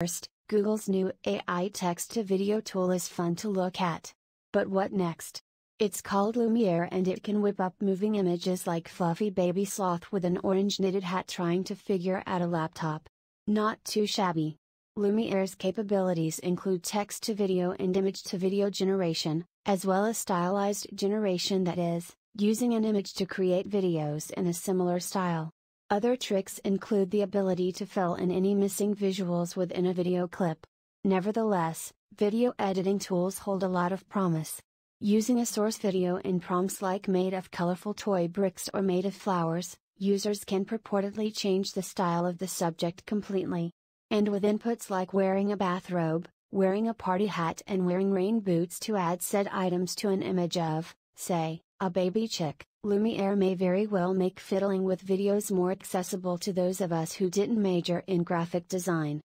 First, Google's new AI text to video tool is fun to look at. But what next? It's called Lumiere and it can whip up moving images like fluffy baby sloth with an orange knitted hat trying to figure out a laptop. Not too shabby. Lumiere's capabilities include text to video and image to video generation, as well as stylized generation that is, using an image to create videos in a similar style. Other tricks include the ability to fill in any missing visuals within a video clip. Nevertheless, video editing tools hold a lot of promise. Using a source video in prompts like made of colorful toy bricks or made of flowers, users can purportedly change the style of the subject completely. And with inputs like wearing a bathrobe, wearing a party hat and wearing rain boots to add said items to an image of, say, a baby chick, Lumiere may very well make fiddling with videos more accessible to those of us who didn't major in graphic design.